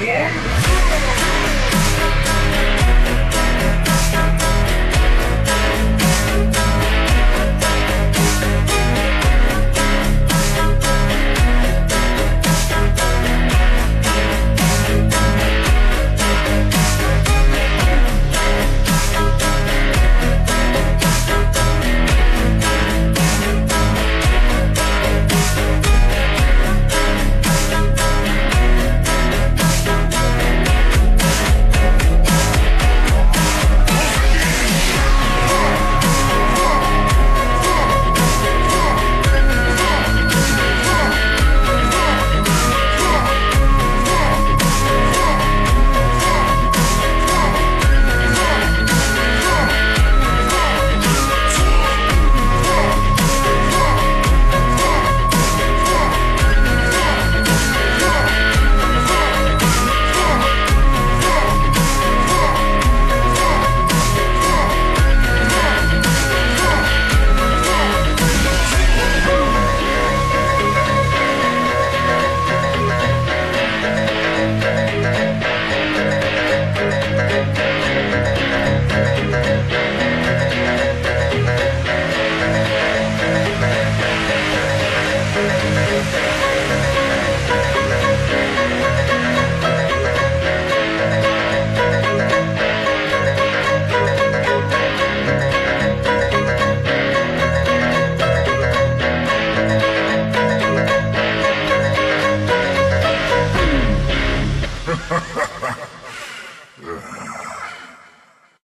yeah.